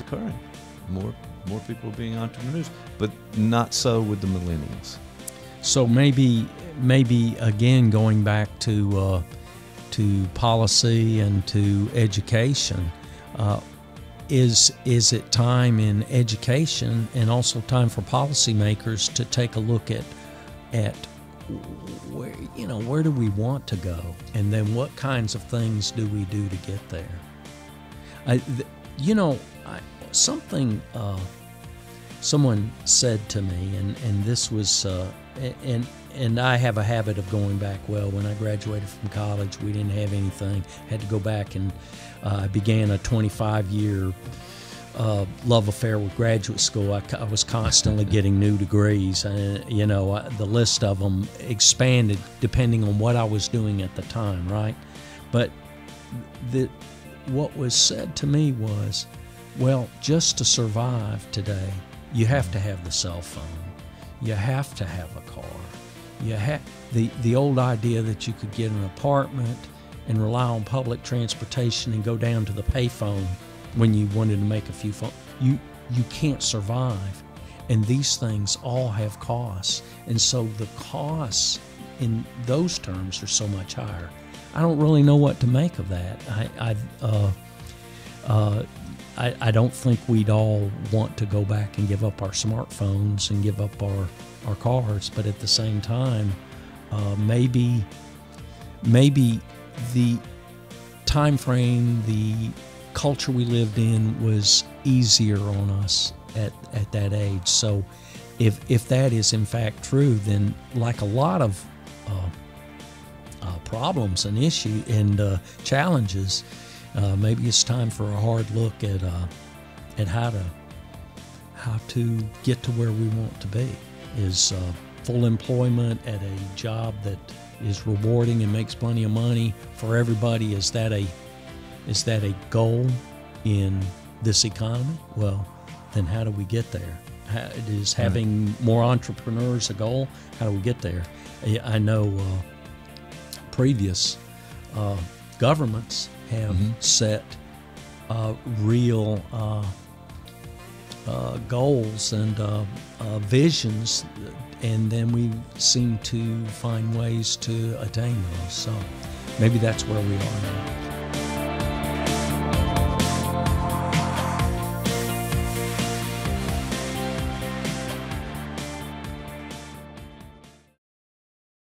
occurring. More more people being entrepreneurs, but not so with the millennials. So maybe maybe again going back to uh, to policy and to education. Uh, is is it time in education and also time for policymakers to take a look at at where you know where do we want to go and then what kinds of things do we do to get there I, th- you know I, something uh, someone said to me and and this was uh, and and I have a habit of going back well when I graduated from college we didn't have anything had to go back and uh, began a 25 year uh, love affair with graduate school. I, I was constantly getting new degrees, and you know I, the list of them expanded depending on what I was doing at the time, right? But the what was said to me was, well, just to survive today, you have to have the cell phone, you have to have a car, you have the the old idea that you could get an apartment and rely on public transportation and go down to the payphone when you wanted to make a few phone you you can't survive. And these things all have costs. And so the costs in those terms are so much higher i don't really know what to make of that i i uh, uh, I, I don't think we'd all want to go back and give up our smartphones and give up our, our cars, but at the same time, uh, maybe maybe the time frame, the culture we lived in was easier on us at, at that age. So, if if that is in fact true, then like a lot of uh, problems and issue and uh, challenges, uh, maybe it's time for a hard look at uh, at how to how to get to where we want to be. Is uh, full employment at a job that is rewarding and makes plenty of money for everybody? Is that a is that a goal in this economy? Well, then how do we get there? How, is having more entrepreneurs a goal? How do we get there? I know uh, previous uh, governments have mm-hmm. set uh, real uh, uh, goals and uh, visions, and then we seem to find ways to attain those. So maybe that's where we are now.